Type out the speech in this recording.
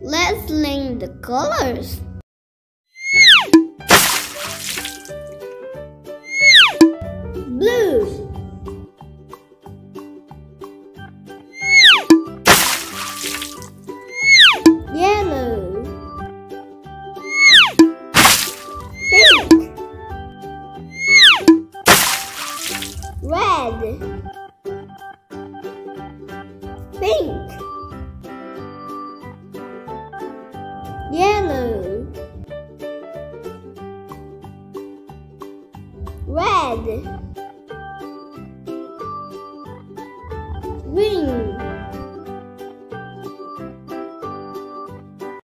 Let's link the colors. Yellow. Pink. Red. Pink. Yellow. Red. Green.